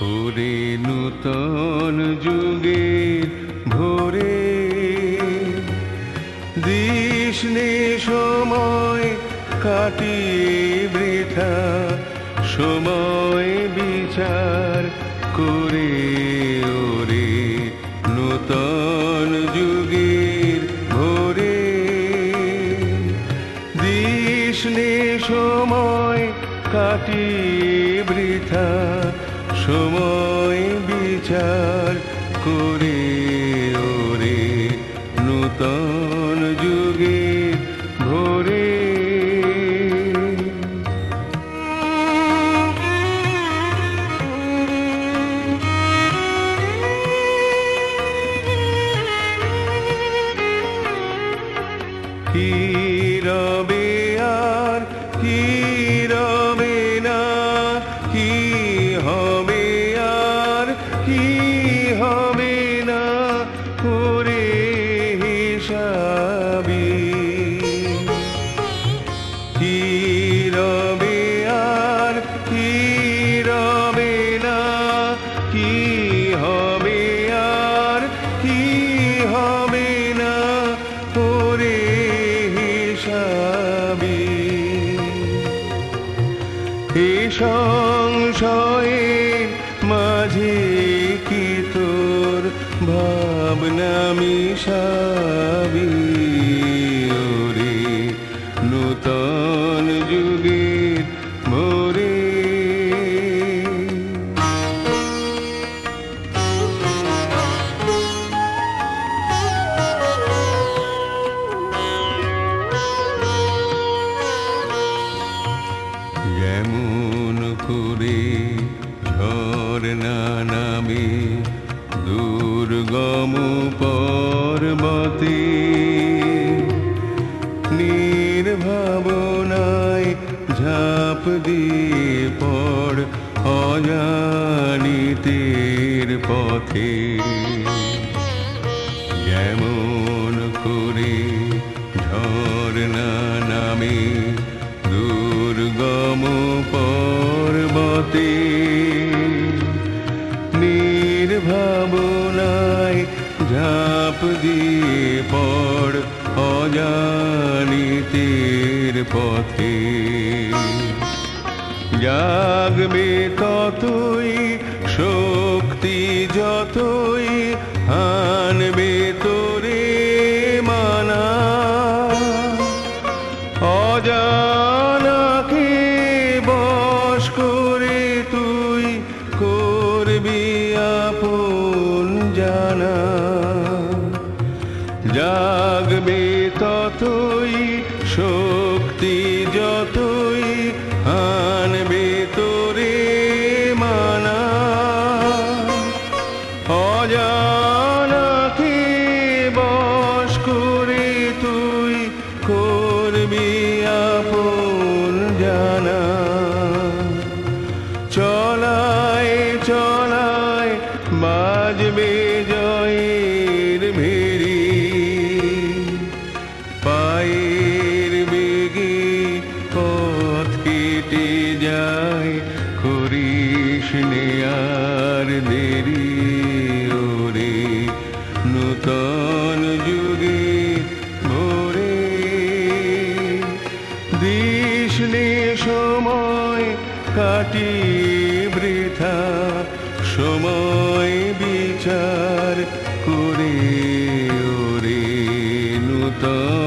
ওরে নূতন যুগের ভোরে দিশনে সময় কাটিয়ে বৃথা সময় বিচার করে ওরে নূতন যুগের ভোরে দিশনে সময় কাটিয়ে বৃথা সময় বিচার করে ওরে নূতন যুগে ভোরে। কি রবে আর কি হিসাবি এ সংশয়ের মাঝে কি তোর ভাবনা মিশাবি? দুর্গম পর্বতী নির্ভাবনায় ঝাঁপ দিয়ে পড় অজানিতের পথে। ঝাঁপ দিয়ে পড় অজানিতের পথে। জাগবে ততই শক্তি যতই আনবে শক্তি যতই আনবে তোরে মানা। অজানাকে সময় কাটি বৃথা সময় বিচার করে ওরে নূতন